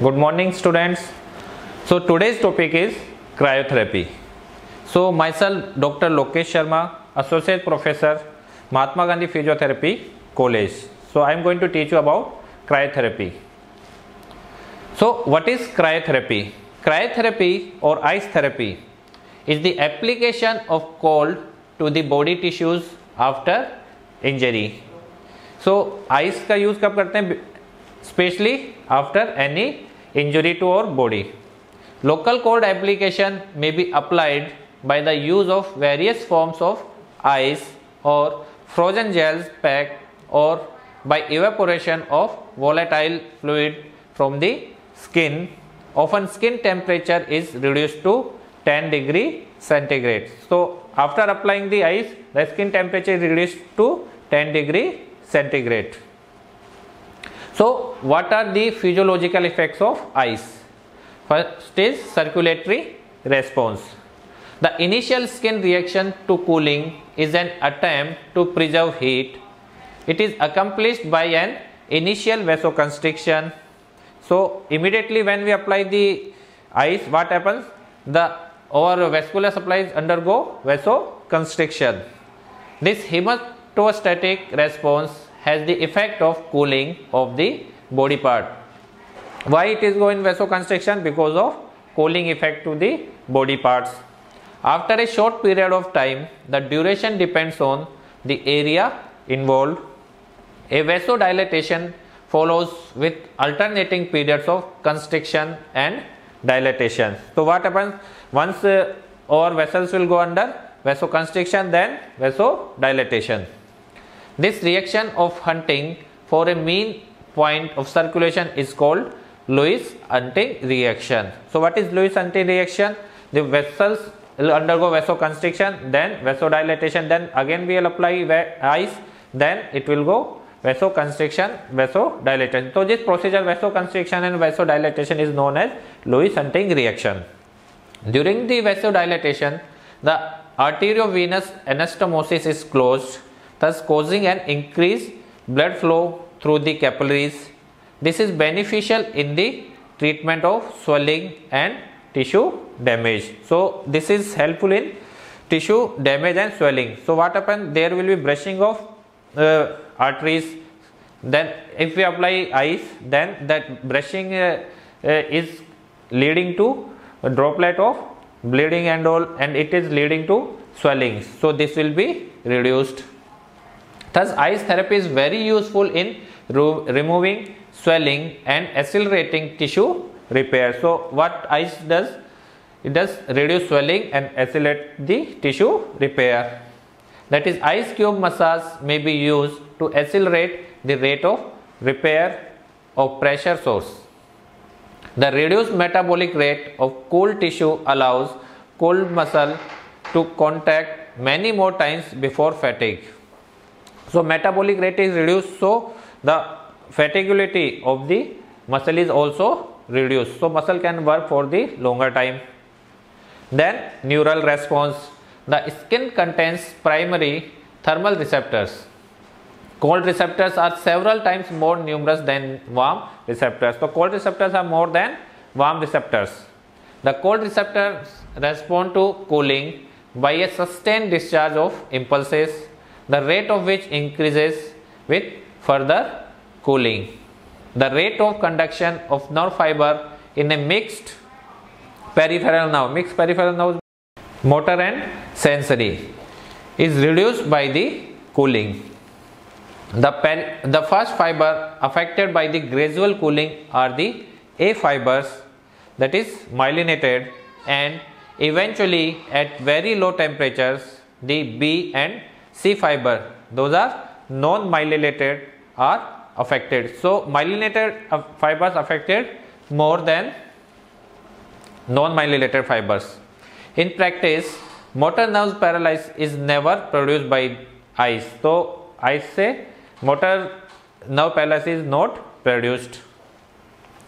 Good morning students. So today's topic is cryotherapy. So myself Dr. Lokesh Sharma, Associate Professor, Mahatma Gandhi Physiotherapy College. So I am going to teach you about cryotherapy. So what is cryotherapy? Cryotherapy or ice therapy is the application of cold to the body tissues after injury. So ice का use कब करते हैं specially after any injury to our body. Local cold application may be applied by the use of various forms of ice or frozen gels pack or by evaporation of volatile fluid from the skin. Often skin temperature is reduced to 10 degree centigrade. So after applying the ice, the skin temperature is reduced to 10 degree centigrade. So, what are the physiological effects of ice? First is circulatory response. The initial skin reaction to cooling is an attempt to preserve heat. It is accomplished by an initial vasoconstriction. So, immediately when we apply the ice, what happens? The our vascular supplies undergo vasoconstriction. This hemostatic response has the effect of cooling of the body part. Why it is going vasoconstriction? Because of cooling effect to the body parts. After a short period of time, the duration depends on the area involved. A vasodilatation follows with alternating periods of constriction and dilatation. So what happens once uh, our vessels will go under vasoconstriction then vasodilatation. This reaction of hunting for a mean point of circulation is called Lewis-Hunting reaction. So what is Lewis-Hunting reaction? The vessels will undergo vasoconstriction, then vasodilatation, then again we will apply ice, then it will go vasoconstriction, vasodilatation. So this procedure vasoconstriction and vasodilatation is known as Lewis-Hunting reaction. During the vasodilatation, the arteriovenous anastomosis is closed thus causing an increased blood flow through the capillaries. This is beneficial in the treatment of swelling and tissue damage. So, this is helpful in tissue damage and swelling. So, what happens? There will be brushing of uh, arteries. Then, if we apply ice, then that brushing uh, uh, is leading to a droplet of bleeding and all, and it is leading to swelling. So, this will be reduced. Thus, ice therapy is very useful in removing swelling and accelerating tissue repair. So, what ice does? It does reduce swelling and accelerate the tissue repair. That is, ice cube massage may be used to accelerate the rate of repair of pressure sores. The reduced metabolic rate of cold tissue allows cold muscle to contract many more times before fatigue. So metabolic rate is reduced. So the fatiguity of the muscle is also reduced. So muscle can work for the longer time. Then neural response. The skin contains primary thermal receptors. Cold receptors are several times more numerous than warm receptors. So cold receptors are more than warm receptors. The cold receptors respond to cooling by a sustained discharge of impulses the rate of which increases with further cooling. The rate of conduction of nerve fiber in a mixed peripheral nerve, mixed peripheral nerve, motor and sensory, is reduced by the cooling. The, the first fiber affected by the gradual cooling are the A fibers that is myelinated and eventually at very low temperatures the B and C fiber those are non-myelinated are affected. So myelinated uh, fibers affected more than non-myelinated fibers. In practice motor nerve paralysis is never produced by ice. So I say motor nerve paralysis is not produced.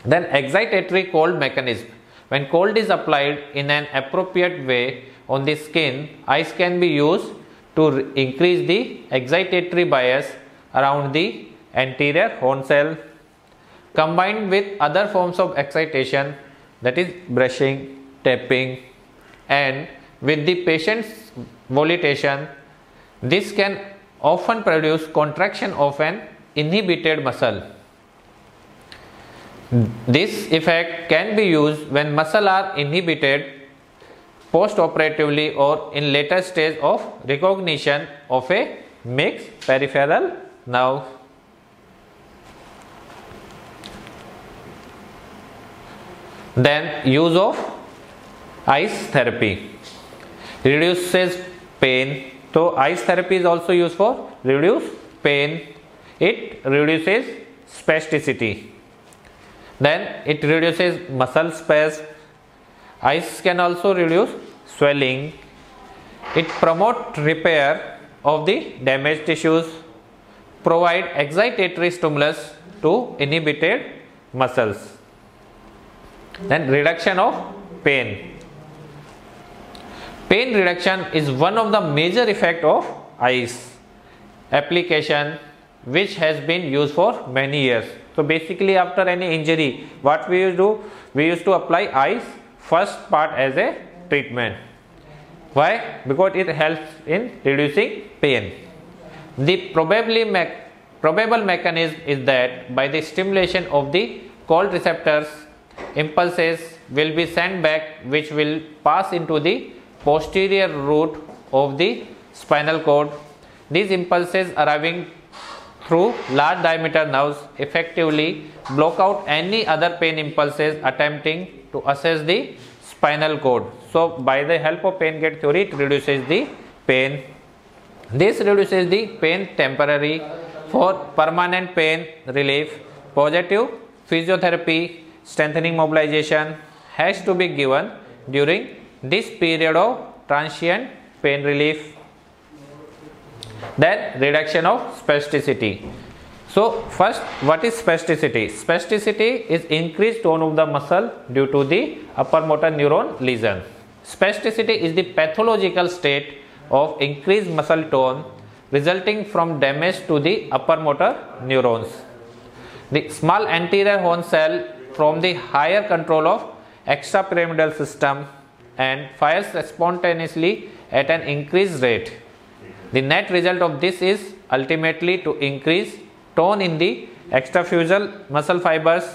Then excitatory cold mechanism. When cold is applied in an appropriate way on the skin, ice can be used to increase the excitatory bias around the anterior horn cell. combined with other forms of excitation that is brushing, tapping and with the patient's volitation this can often produce contraction of an inhibited muscle. This effect can be used when muscle are inhibited post-operatively or in later stage of recognition of a mixed peripheral nerve. Then use of ice therapy reduces pain. So ice therapy is also used for reduce pain. It reduces spasticity. Then it reduces muscle spasm. Ice can also reduce swelling. It promote repair of the damaged tissues. Provide excitatory stimulus to inhibited muscles then reduction of pain pain reduction is one of the major effect of ice application which has been used for many years so basically after any injury what we used to do we used to apply ice first part as a treatment. Why? Because it helps in reducing pain. The probably me probable mechanism is that by the stimulation of the cold receptors impulses will be sent back which will pass into the posterior root of the spinal cord. These impulses arriving through large diameter nerves effectively block out any other pain impulses attempting to assess the spinal cord. So, by the help of pain gate theory it reduces the pain. This reduces the pain temporary for permanent pain relief. Positive physiotherapy strengthening mobilization has to be given during this period of transient pain relief. Then reduction of spasticity. So first what is spasticity? Spasticity is increased tone of the muscle due to the upper motor neuron lesion. Spasticity is the pathological state of increased muscle tone resulting from damage to the upper motor neurons. The small anterior horn cell from the higher control of extrapyramidal system and fires spontaneously at an increased rate. The net result of this is ultimately to increase tone in the extrafusal muscle fibers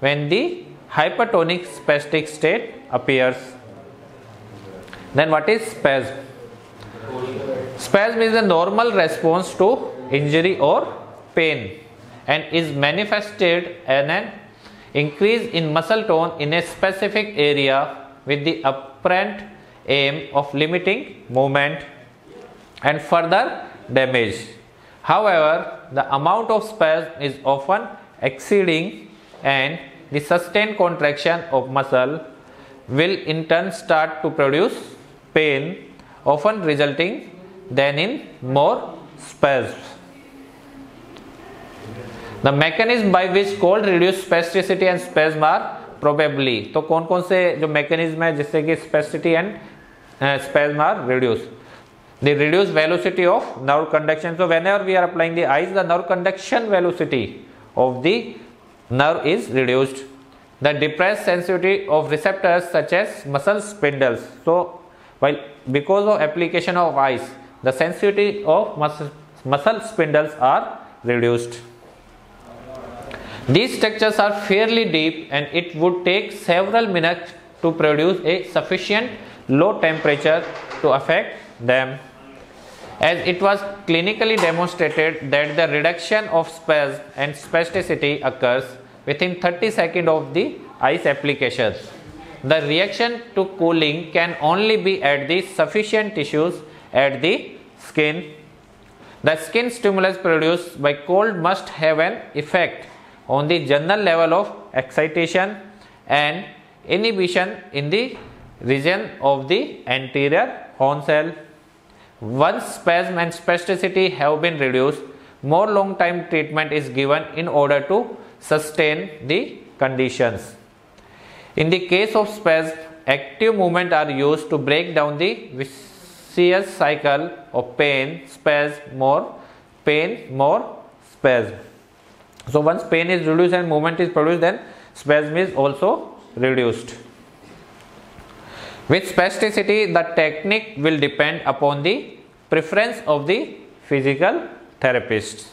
when the hypertonic spastic state appears. Then what is spasm? Spasm is a normal response to injury or pain and is manifested in an increase in muscle tone in a specific area with the apparent aim of limiting movement and further damage. However, the amount of spasm is often exceeding and the sustained contraction of muscle will in turn start to produce pain often resulting then in more spasms. The mechanism by which cold reduce spasticity and स्पेज्म are probably तो कौन कौन से जो mechanism है जिससे कि spasticity and स्पेज्म are reduce the reduced velocity of nerve conduction so whenever we are applying the ice the nerve conduction velocity of the nerve is reduced. The depressed sensitivity of receptors such as muscle spindles. So while because of application of ice the sensitivity of muscle, muscle spindles are reduced. These structures are fairly deep and it would take several minutes to produce a sufficient low temperature to affect them. As it was clinically demonstrated that the reduction of spasm and spasticity occurs within 30 seconds of the ice application. The reaction to cooling can only be at the sufficient tissues at the skin. The skin stimulus produced by cold must have an effect on the general level of excitation and inhibition in the region of the anterior horn cell. Once spasm and spasticity have been reduced, more long time treatment is given in order to sustain the conditions. In the case of spasm, active movement are used to break down the vicious cycle of pain, spasm, more pain, more spasm. So once pain is reduced and movement is produced, then spasm is also reduced. With spasticity, the technique will depend upon the preference of the physical therapist.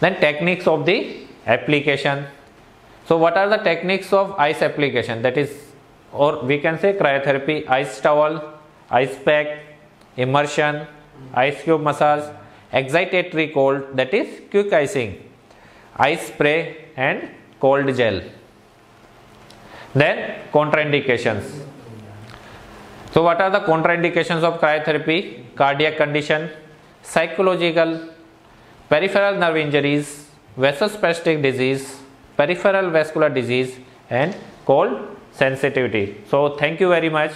Then techniques of the application. So what are the techniques of ice application? That is, or we can say cryotherapy, ice towel, ice pack, immersion, ice cube massage, excitatory cold, that is quick icing, ice spray and cold gel. Then contraindications. So what are the contraindications of cryotherapy? Cardiac condition, psychological, peripheral nerve injuries, vasospastic disease, peripheral vascular disease and cold sensitivity. So thank you very much.